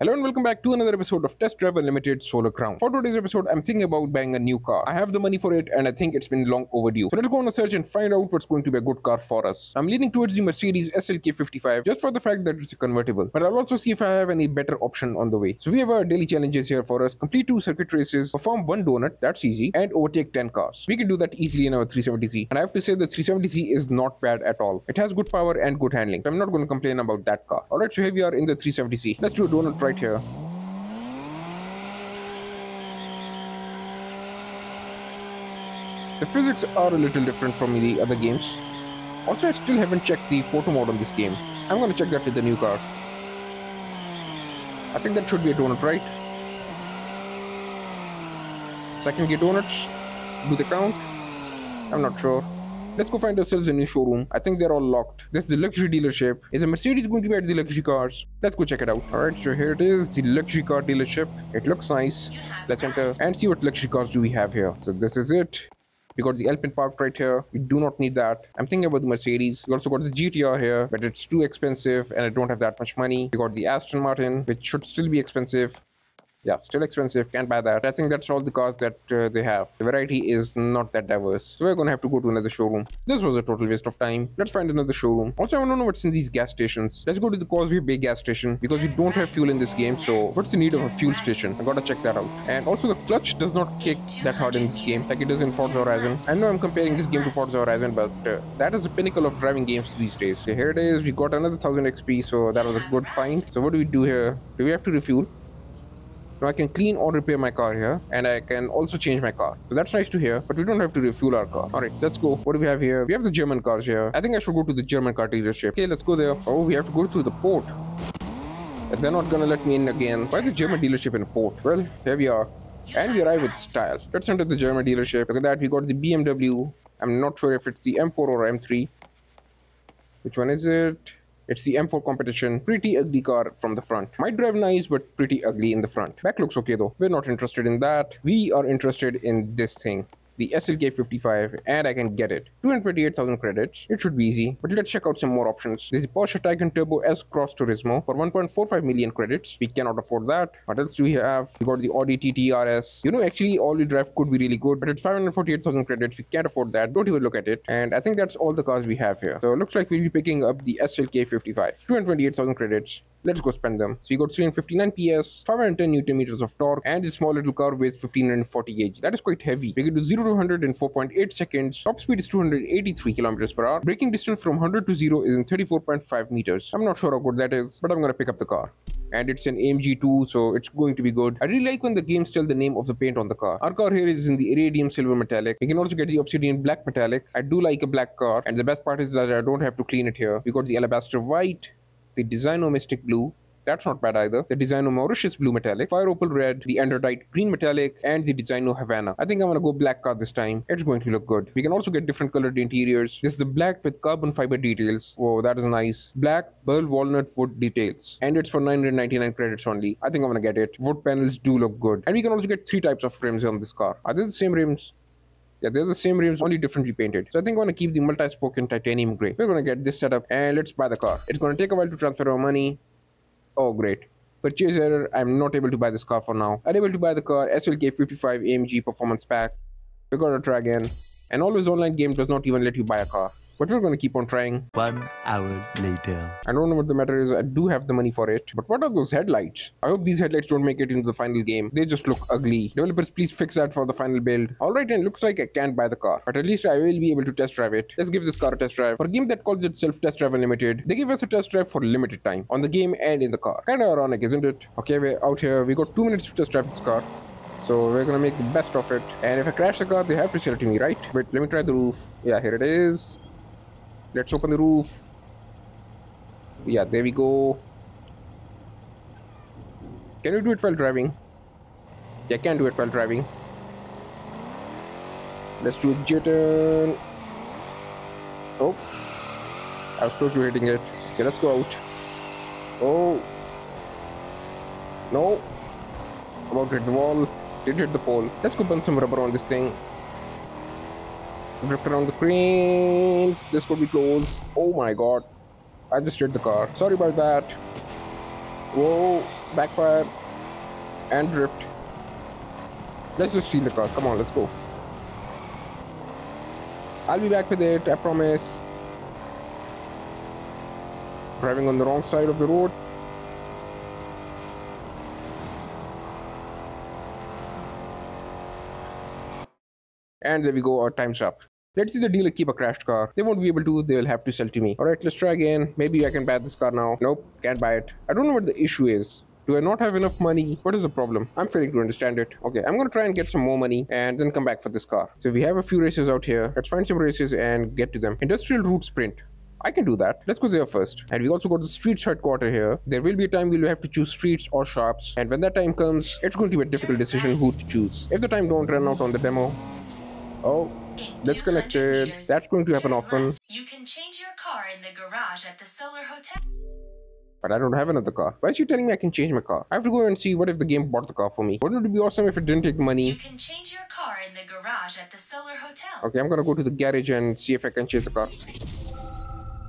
Hello and welcome back to another episode of Test Drive Unlimited Solar Crown. For today's episode, I'm thinking about buying a new car. I have the money for it and I think it's been long overdue. So let's go on a search and find out what's going to be a good car for us. I'm leaning towards the Mercedes SLK 55 just for the fact that it's a convertible. But I'll also see if I have any better option on the way. So we have our daily challenges here for us. Complete two circuit races, perform one donut, that's easy, and overtake 10 cars. We can do that easily in our 370Z. And I have to say the 370Z is not bad at all. It has good power and good handling. So I'm not going to complain about that car. Alright, so here we are in the 370Z. Let's do a donut right here. The physics are a little different from the other games. Also, I still haven't checked the photo mode on this game. I'm gonna check that with the new car. I think that should be a donut, right? Second gear donuts. Do the count? I'm not sure. Let's go find ourselves a new showroom. I think they're all locked. This is the luxury dealership. Is a Mercedes going to be at the luxury cars? Let's go check it out. Alright, so here it is, the luxury car dealership. It looks nice. Let's enter and see what luxury cars do we have here. So this is it. We got the Alpine parked right here. We do not need that. I'm thinking about the Mercedes. We also got the GTR here, but it's too expensive and I don't have that much money. We got the Aston Martin, which should still be expensive yeah still expensive can't buy that. I think that's all the cars that uh, they have. The variety is not that diverse. So we're gonna have to go to another showroom. This was a total waste of time. Let's find another showroom. Also i want to know what's in these gas stations. Let's go to the causeway bay gas station because we don't have fuel in this game. So what's the need of a fuel station? I gotta check that out. And also the clutch does not kick that hard in this game. Like it does in forza horizon. I know i'm comparing this game to forza horizon but uh, that is the pinnacle of driving games these days. So here it is. We got another 1000 xp so that was a good find. So what do we do here? Do we have to refuel now I can clean or repair my car here and I can also change my car. So that's nice to hear, but we don't have to refuel our car. Alright, let's go. What do we have here? We have the German cars here. I think I should go to the German car dealership. Okay, let's go there. Oh, we have to go to the port. They're not gonna let me in again. Why is the German dealership in a port? Well, here we are. And we arrive with style. Let's enter the German dealership. Look at that, we got the BMW. I'm not sure if it's the M4 or M3. Which one is it? It's the M4 competition. Pretty ugly car from the front. Might drive nice, but pretty ugly in the front. Back looks okay though. We're not interested in that. We are interested in this thing the SLK55 and I can get it. 228,000 credits. It should be easy. But let's check out some more options. There's the Porsche Taycan Turbo S Cross Turismo for 1.45 million credits. We cannot afford that. What else do we have? We got the Audi TT RS. You know, actually, all-wheel drive could be really good, but it's 548,000 credits. We can't afford that. Don't even look at it. And I think that's all the cars we have here. So it looks like we'll be picking up the SLK55. 228,000 credits. Let's go spend them. So you got 359 PS, 510 Newton meters of torque, and this small little car weighs 1540 kg. That is quite heavy. We can do 0 to 100 in 4.8 seconds. Top speed is 283 kilometers per hour. Braking distance from 100 to 0 is in 34.5 meters. I'm not sure how good that is, but I'm gonna pick up the car and it's an AMG 2 so it's going to be good. I really like when the games tell the name of the paint on the car. Our car here is in the iridium silver metallic. You can also get the obsidian black metallic. I do like a black car and the best part is that I don't have to clean it here. We got the alabaster white, the Designo Mystic Blue, that's not bad either. The Designo Mauritius Blue Metallic, Fire Opal Red, the Underdite Green Metallic, and the Designo Havana. I think I'm gonna go black car this time. It's going to look good. We can also get different colored interiors. This is the black with carbon fiber details. Oh, that is nice. Black burl walnut wood details. And it's for 999 credits only. I think I'm gonna get it. Wood panels do look good. And we can also get three types of rims on this car. Are they the same rims? Yeah, they're the same rims, only differently painted. So I think I'm gonna keep the multi-spoken titanium gray. We're gonna get this setup and let's buy the car. It's gonna take a while to transfer our money. Oh, great. Purchase error. I'm not able to buy this car for now. Unable to buy the car. SLK 55 AMG Performance Pack. We gotta try again. And always online game does not even let you buy a car. But we're gonna keep on trying. One hour later. I don't know what the matter is. I do have the money for it. But what are those headlights? I hope these headlights don't make it into the final game. They just look ugly. Developers, please fix that for the final build. Alright, and looks like I can't buy the car. But at least I will be able to test drive it. Let's give this car a test drive. For a game that calls itself Test Drive Unlimited, they give us a test drive for limited time. On the game and in the car. Kinda ironic, isn't it? Okay, we're out here. We got two minutes to test drive this car. So we're gonna make the best of it. And if I crash the car, they have to sell it to me, right? Wait, let me try the roof. Yeah, here it is. Let's open the roof. Yeah, there we go. Can you do it while driving? Yeah, I can do it while driving. Let's do a J-turn. Oh. I was close to hitting it. Okay, let's go out. Oh. No. About to hit the wall. Did hit the pole. Let's go burn some rubber on this thing drift around the cranes. This could be close. Oh my god. I just hit the car. Sorry about that. Whoa, backfire and drift. Let's just steal the car. Come on, let's go. I'll be back with it, I promise. Driving on the wrong side of the road. And there we go, our time's up. Let's see the dealer keep a crashed car. They won't be able to, they'll have to sell to me. Alright, let's try again. Maybe I can buy this car now. Nope, can't buy it. I don't know what the issue is. Do I not have enough money? What is the problem? I'm failing to understand it. Okay, I'm gonna try and get some more money and then come back for this car. So we have a few races out here. Let's find some races and get to them. Industrial Route Sprint. I can do that. Let's go there first. And we also got the streets headquarter here. There will be a time we'll have to choose streets or shops. And when that time comes, it's going to be a difficult decision who to choose. If the time don't run out on the demo. Oh, that's connected. That's going to happen often. You can change your car in the garage at the Solar Hotel. But I don't have another car. Why is she telling me I can change my car? I have to go and see what if the game bought the car for me. Wouldn't it be awesome if it didn't take the You money? can change your car in the garage at the Solar Hotel. Okay, I'm gonna go to the garage and see if I can change the car.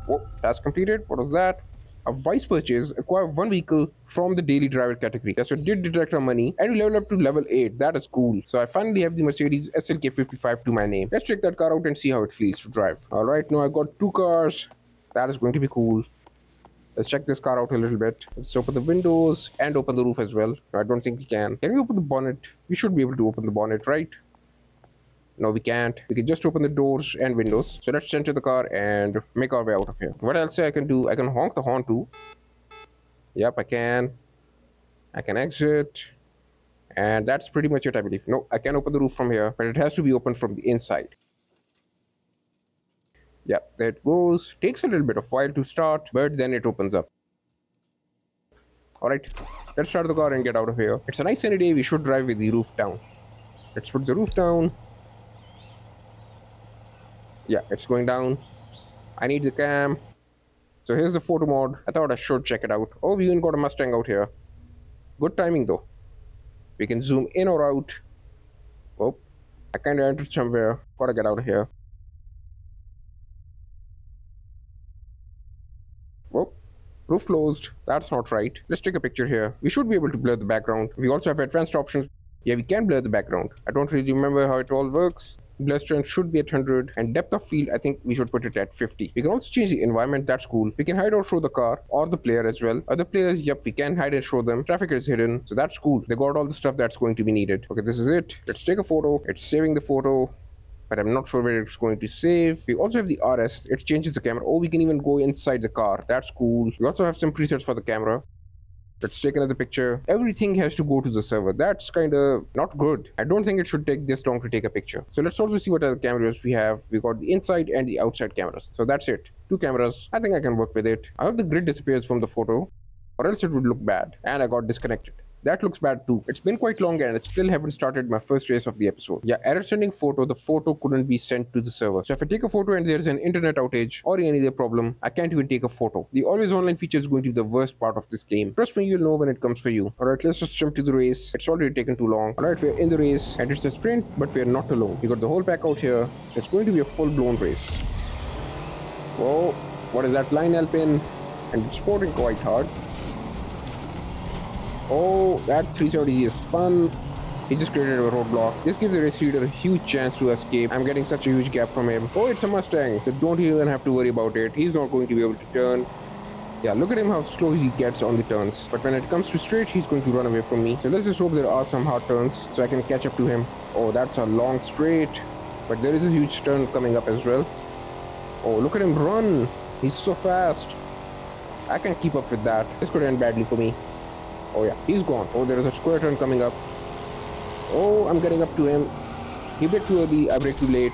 Oh, that's completed. What was that? A vice purchase. Acquire one vehicle from the daily driver category. That's what did deduct our money and we level up to level 8. That is cool. So I finally have the Mercedes SLK 55 to my name. Let's check that car out and see how it feels to drive. Alright, now I got two cars. That is going to be cool. Let's check this car out a little bit. Let's open the windows and open the roof as well. I don't think we can. Can we open the bonnet? We should be able to open the bonnet, right? No, we can't. We can just open the doors and windows. So let's enter the car and make our way out of here. What else I can do? I can honk the horn too. Yep, I can. I can exit. And that's pretty much it, I believe. No, I can open the roof from here, but it has to be opened from the inside. Yep, there it goes. Takes a little bit of while to start, but then it opens up. Alright, let's start the car and get out of here. It's a nice sunny day, we should drive with the roof down. Let's put the roof down. Yeah, it's going down. I need the cam. So here's the photo mod I thought I should check it out. Oh, we even got a Mustang out here. Good timing though. We can zoom in or out. Oh, I kind of entered somewhere. Gotta get out of here. Oh, roof closed. That's not right. Let's take a picture here. We should be able to blur the background. We also have advanced options. Yeah, we can blur the background. I don't really remember how it all works. Strength should be at 100 and depth of field I think we should put it at 50. We can also change the environment, that's cool. We can hide or show the car or the player as well. Other players, yep, we can hide and show them. Traffic is hidden, so that's cool. They got all the stuff that's going to be needed. Okay, this is it. Let's take a photo. It's saving the photo but I'm not sure where it's going to save. We also have the RS, it changes the camera. Oh, we can even go inside the car. That's cool. We also have some presets for the camera. Let's take another picture. Everything has to go to the server. That's kind of not good. I don't think it should take this long to take a picture. So let's also see what other cameras we have. We got the inside and the outside cameras. So that's it. Two cameras. I think I can work with it. I hope the grid disappears from the photo or else it would look bad. And I got disconnected. That looks bad too. It's been quite long and I still haven't started my first race of the episode. Yeah, error sending photo, the photo couldn't be sent to the server. So if I take a photo and there's an internet outage or any other problem, I can't even take a photo. The always online feature is going to be the worst part of this game. Trust me, you'll know when it comes for you. Alright, let's just jump to the race. It's already taken too long. Alright, we're in the race and it's a sprint, but we're not alone. We got the whole pack out here. It's going to be a full-blown race. Whoa, what is that line Alpine? And it's sporting quite hard. Oh, that 370 is fun. He just created a roadblock. This gives the race leader a huge chance to escape. I'm getting such a huge gap from him. Oh, it's a Mustang, so don't even have to worry about it. He's not going to be able to turn. Yeah, look at him how slow he gets on the turns. But when it comes to straight, he's going to run away from me. So let's just hope there are some hard turns so I can catch up to him. Oh, that's a long straight. But there is a huge turn coming up as well. Oh, look at him run. He's so fast. I can't keep up with that. This could end badly for me. Oh yeah, he's gone. Oh, there is a square turn coming up. Oh, I'm getting up to him. He brake too early, I brake too late.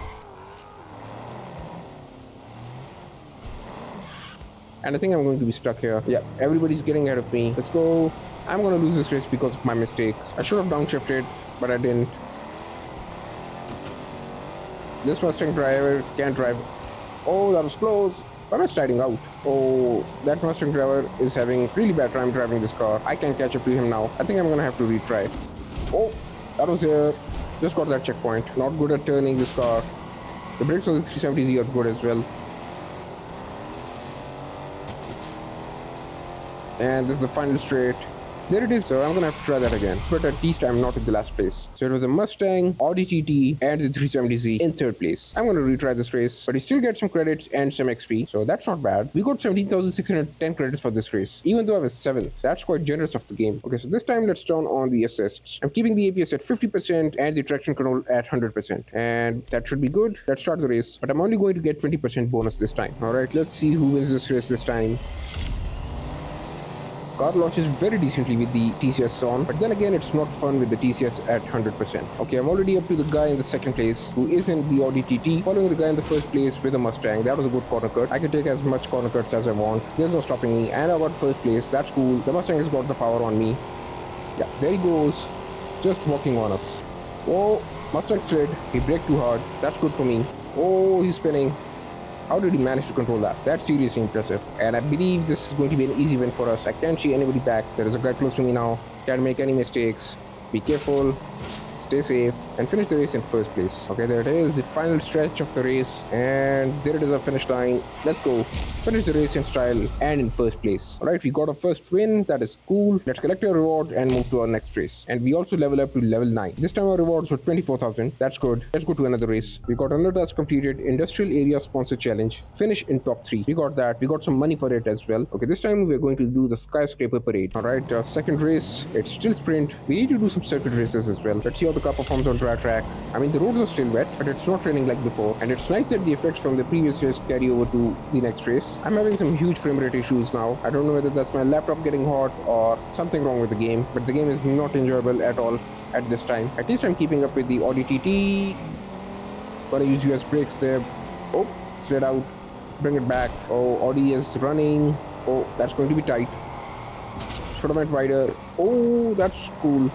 And I think I'm going to be stuck here. Yeah, everybody's getting ahead of me. Let's go. I'm gonna lose this race because of my mistakes. I should have downshifted, but I didn't. This Mustang driver can't drive. Oh, that was close. I sliding out? Oh, that Mustang driver is having really bad time driving this car. I can't catch up to him now. I think I'm gonna have to retry. Oh, that was here. Just got that checkpoint. Not good at turning this car. The brakes on the 370Z are good as well. And this is the final straight. There it is, so I'm gonna have to try that again. But at least I'm not in the last place. So it was a Mustang, Audi TT, and the 370Z in third place. I'm gonna retry this race, but he still gets some credits and some XP, so that's not bad. We got 17,610 credits for this race, even though I was 7th. That's quite generous of the game. Okay, so this time let's turn on the assists. I'm keeping the ABS at 50% and the traction control at 100%. And that should be good. Let's start the race, but I'm only going to get 20% bonus this time. Alright, let's see who wins this race this time car launches very decently with the TCS on, but then again, it's not fun with the TCS at 100%. Okay, I'm already up to the guy in the second place, who is in the Audi TT, following the guy in the first place with a Mustang. That was a good corner cut. I can take as much corner cuts as I want. There's no stopping me, and I got first place. That's cool. The Mustang has got the power on me. Yeah, there he goes, just walking on us. Oh, Mustang slid. He braked too hard. That's good for me. Oh, he's spinning. How did he manage to control that? That's seriously impressive. And I believe this is going to be an easy win for us. I can't see anybody back. There is a guy close to me now. Can't make any mistakes. Be careful stay safe, and finish the race in first place. Okay, there it is, the final stretch of the race, and there it is, a finish line. Let's go. Finish the race in style and in first place. Alright, we got a first win, that is cool. Let's collect our reward and move to our next race. And we also level up to level 9. This time our rewards were 24,000. That's good. Let's go to another race. We got another task completed, Industrial Area Sponsor Challenge. Finish in top 3. We got that. We got some money for it as well. Okay, this time we're going to do the Skyscraper Parade. Alright, uh, second race. It's still sprint. We need to do some circuit races as well. Let's see how the car performs on dry track. I mean, the roads are still wet, but it's not raining like before. And it's nice that the effects from the previous race carry over to the next race. I'm having some huge frame rate issues now. I don't know whether that's my laptop getting hot or something wrong with the game, but the game is not enjoyable at all at this time. At least I'm keeping up with the Audi TT. Gonna use US brakes there. Oh, slid out. Bring it back. Oh, Audi is running. Oh, that's going to be tight. Should have went wider. Oh, that's cool.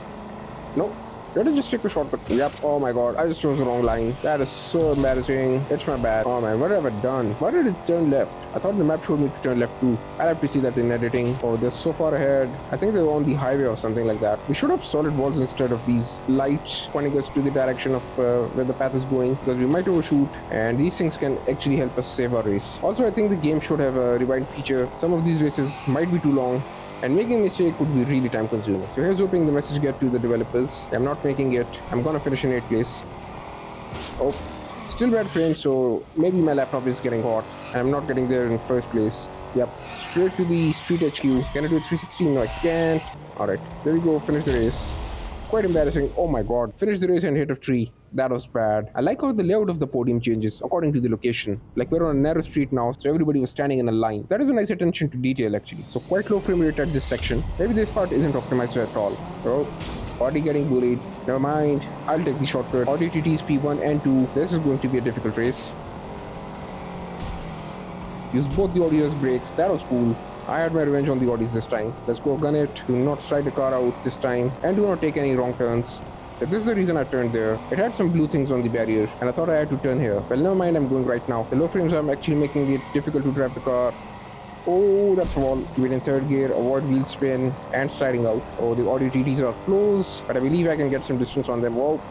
No, let us just take a shortcut. Yep. Oh my god. I just chose the wrong line. That is so embarrassing. It's my bad. Oh man. What have I done? Why did it turn left? I thought the map showed me to turn left too. I'll have to see that in editing. Oh, they're so far ahead. I think they're on the highway or something like that. We should have solid walls instead of these lights pointing us to the direction of uh, where the path is going because we might overshoot and these things can actually help us save our race. Also, I think the game should have a rewind feature. Some of these races might be too long and making a mistake would be really time consuming. So here's hoping the message get to the developers. I'm not making it. I'm gonna finish in 8th place. Oh, still bad frame, so maybe my laptop is getting hot and I'm not getting there in first place. Yep, straight to the street HQ. Can I do a 316? No, I can't. Alright, there we go, finish the race. Quite embarrassing. Oh my god. Finish the race and hit a tree. That was bad. I like how the layout of the podium changes according to the location. Like we're on a narrow street now, so everybody was standing in a line. That is a nice attention to detail actually. So quite low frame rate at this section. Maybe this part isn't optimized at all. Oh, Audi getting bullied. Never mind. I'll take the shortcut. Audi TT's P1 and 2. This is going to be a difficult race. Use both the Audi's brakes. That was cool. I had my revenge on the Audis this time. Let's go gun it. Do not strike the car out this time. And do not take any wrong turns. This is the reason I turned there. It had some blue things on the barrier, and I thought I had to turn here. Well, never mind, I'm going right now. The low frames are actually making it difficult to drive the car. Oh, that's wall. Wait in third gear, avoid wheel spin, and sliding out. Oh, the Audi TTs are close, but I believe I can get some distance on them. Whoa,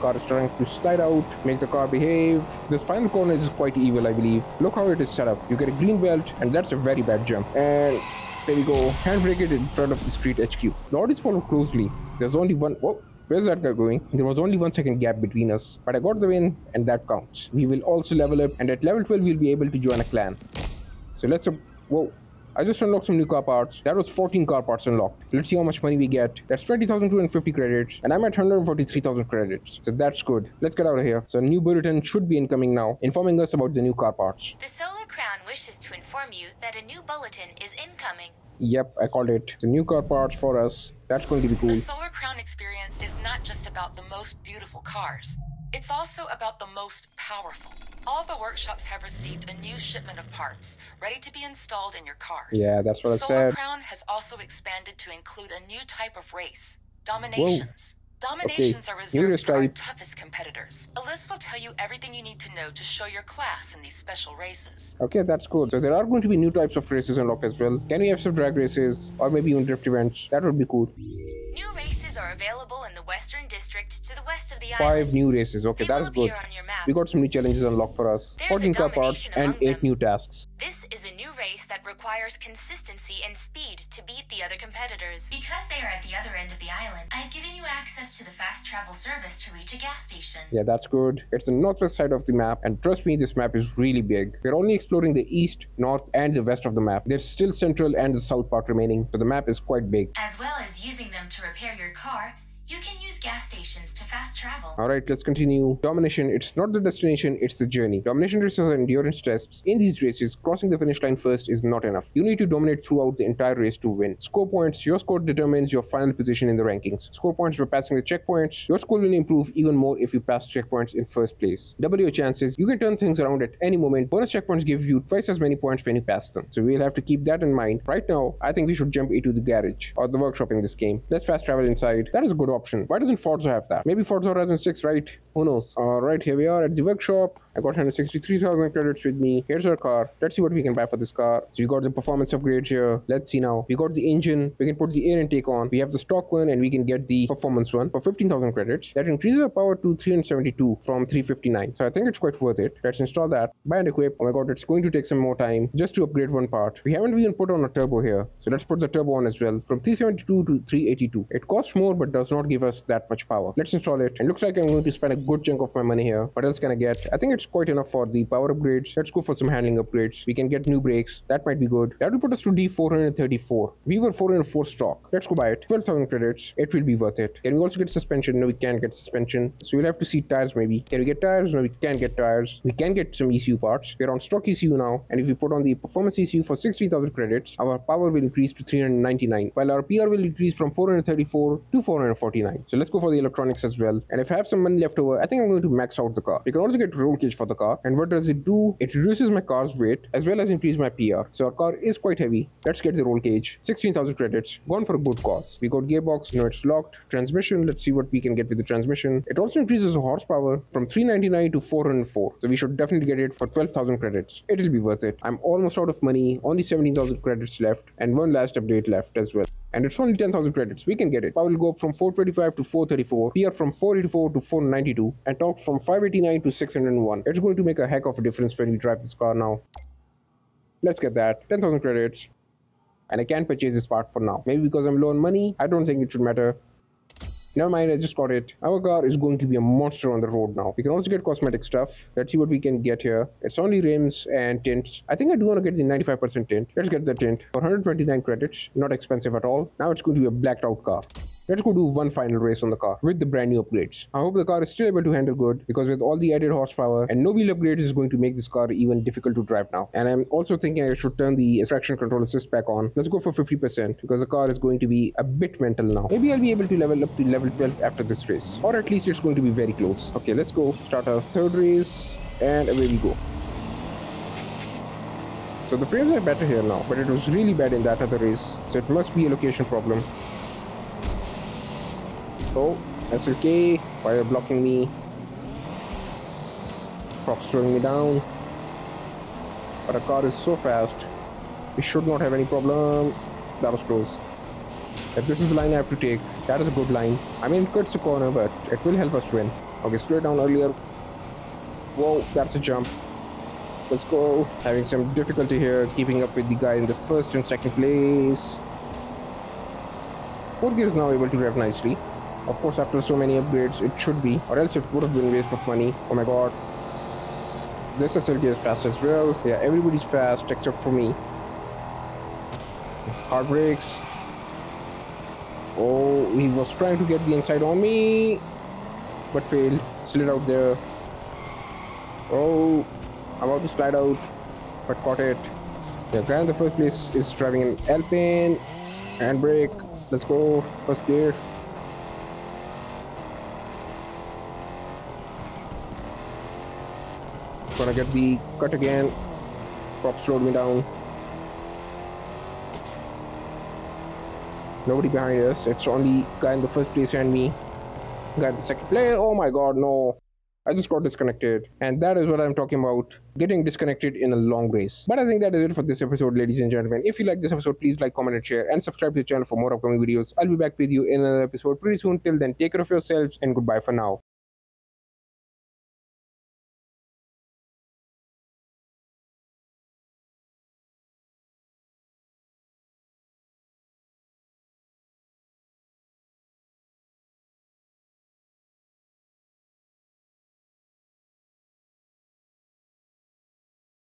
car is trying to slide out, make the car behave. This final corner is quite evil, I believe. Look how it is set up. You get a green belt, and that's a very bad jump. And there we go. Handbrake it in front of the street HQ. The Audis follow closely. There's only one. Whoa. Where's that guy going? There was only one second gap between us, but I got the win, and that counts. We will also level up, and at level 12, we'll be able to join a clan. So let's. Whoa. I just unlocked some new car parts. That was 14 car parts unlocked. Let's see how much money we get. That's 20,250 credits, and I'm at 143,000 credits. So that's good. Let's get out of here. So a new bulletin should be incoming now, informing us about the new car parts. The Solar Crown wishes to inform you that a new bulletin is incoming. Yep, I called it. The new car parts for us. That's going to be cool. The Solar Crown experience is not just about the most beautiful cars. It's also about the most powerful. All the workshops have received a new shipment of parts, ready to be installed in your cars. Yeah, that's what I Solar said. Crown has also expanded to include a new type of race, dominations. Dominations are reserved for our toughest competitors. Alyssa will tell you everything you need to know to show your class in these special races. Okay, that's cool. So there are going to be new types of races unlocked as well. Can we have some drag races or maybe even drift events? That would be cool. New races are available in the Western District to the west of the island. Five new races. Okay, that is good. appear on your map. We got some new challenges unlocked for us. There's a 14 car parts and 8 them. new tasks. This is a new race that requires consistency and speed to beat the other competitors. Because they are at the other end of the island, I've given you access to the fast travel service to reach a gas station. Yeah, that's good. It's the northwest side of the map, and trust me, this map is really big. We're only exploring the east, north, and the west of the map. There's still central and the south part remaining, so the map is quite big. As well as using them to repair your car, you can use gas stations to fast travel. Alright, let's continue. Domination, it's not the destination, it's the journey. Domination races are endurance tests. In these races, crossing the finish line first is not enough. You need to dominate throughout the entire race to win. Score points, your score determines your final position in the rankings. Score points by passing the checkpoints. Your score will improve even more if you pass checkpoints in first place. Double your chances. You can turn things around at any moment. Bonus checkpoints give you twice as many points when you pass them. So we'll have to keep that in mind. Right now, I think we should jump into the garage or the workshop in this game. Let's fast travel inside. That is a good option. Why doesn't Forza have that? Maybe Forza Horizon 6, right? Who knows? Alright, here we are at the workshop. I got 163,000 credits with me. Here's our car. Let's see what we can buy for this car. So we got the performance upgrades here. Let's see now. We got the engine. We can put the air intake on. We have the stock one and we can get the performance one for 15,000 credits. That increases our power to 372 from 359. So I think it's quite worth it. Let's install that. Buy and equip. Oh my god, it's going to take some more time just to upgrade one part. We haven't even put on a turbo here. So let's put the turbo on as well. From 372 to 382. It costs more but does not give us that much power. Let's install it. It looks like I'm going to spend a good chunk of my money here. What else can I get? I think it's quite enough for the power upgrades. Let's go for some handling upgrades. We can get new brakes. That might be good. That will put us to D434. We were 404 stock. Let's go buy it. 12,000 credits. It will be worth it. Can we also get suspension? No, we can't get suspension. So we'll have to see tires maybe. Can we get tires? No, we can't get tires. We can get some ECU parts. We're on stock ECU now. And if we put on the performance ECU for 60,000 credits, our power will increase to 399. While our PR will increase from 434 to 449. So let's go for the electronics as well. And if I have some money left over, I think I'm going to max out the car. You can also get roll cage for the car. And what does it do? It reduces my car's weight as well as increase my PR. So our car is quite heavy. Let's get the roll cage. 16,000 credits. Gone for a good cause. We got gearbox. No, it's locked. Transmission. Let's see what we can get with the transmission. It also increases the horsepower from 399 to 404. So we should definitely get it for 12,000 credits. It'll be worth it. I'm almost out of money. Only 17,000 credits left and one last update left as well. And it's only 10,000 credits. We can get it. Power will go up from 425 to 434. PR from 484 to 492. And torque from 589 to 601. It's going to make a heck of a difference when we drive this car now. Let's get that. 10,000 credits. And I can't purchase this part for now. Maybe because I'm low on money. I don't think it should matter. Never mind, I just got it. Our car is going to be a monster on the road now. We can also get cosmetic stuff. Let's see what we can get here. It's only rims and tints. I think I do want to get the 95% tint. Let's get the tint. For 129 credits, not expensive at all. Now it's going to be a blacked out car. Let's go do one final race on the car with the brand new upgrades. I hope the car is still able to handle good because with all the added horsepower and no wheel upgrades is going to make this car even difficult to drive now. And I'm also thinking I should turn the traction control assist back on. Let's go for 50% because the car is going to be a bit mental now. Maybe I'll be able to level up to level 12 after this race or at least it's going to be very close. Okay, let's go start our third race and away we go. So the frames are better here now, but it was really bad in that other race, so it must be a location problem. Oh, SLK, why are you blocking me? Prop slowing me down. But a car is so fast, we should not have any problem. That was close. If this is the line I have to take, that is a good line. I mean, it cuts the corner, but it will help us win. Okay, slow down earlier. Whoa, that's a jump. Let's go. Having some difficulty here, keeping up with the guy in the first and second place. Fourth gear is now able to rev nicely. Of course, after so many upgrades, it should be, or else it would have been waste of money. Oh my god. This SLK is fast as well. Yeah, everybody's fast except for me. Hard brakes. Oh, he was trying to get the inside on me, but failed. Slid out there. Oh, I'm about to slide out, but caught it. Yeah, guy in the first place is driving an Alpine. Handbrake. Let's go. First gear. Gonna get the cut again. Prop slowed me down. Nobody behind us. It's only guy in the first place and me. Guy in the second place. Oh my god, no. I just got disconnected. And that is what I'm talking about. Getting disconnected in a long race. But I think that is it for this episode, ladies and gentlemen. If you like this episode, please like, comment, and share. And subscribe to the channel for more upcoming videos. I'll be back with you in another episode pretty soon. Till then, take care of yourselves and goodbye for now.